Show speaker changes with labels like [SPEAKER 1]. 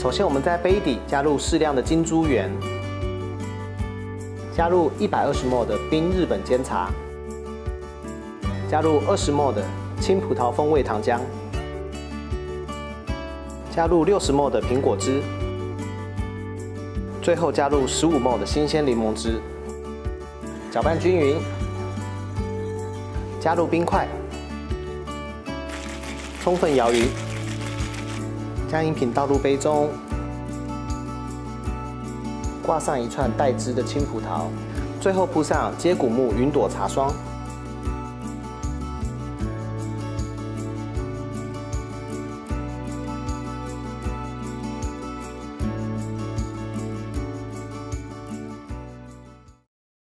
[SPEAKER 1] 首先，我们在杯底加入适量的金珠圆，加入一百二十 ml 的冰日本煎茶，加入二十 ml 的青葡萄风味糖浆，加入六十 ml 的苹果汁，最后加入十五 ml 的新鲜柠檬汁，搅拌均匀，加入冰块，充分摇匀。将饮品倒入杯中，挂上一串带汁的青葡萄，最后铺上接骨木云朵茶霜。